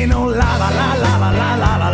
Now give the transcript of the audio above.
me no lava, la, la, la, la, la.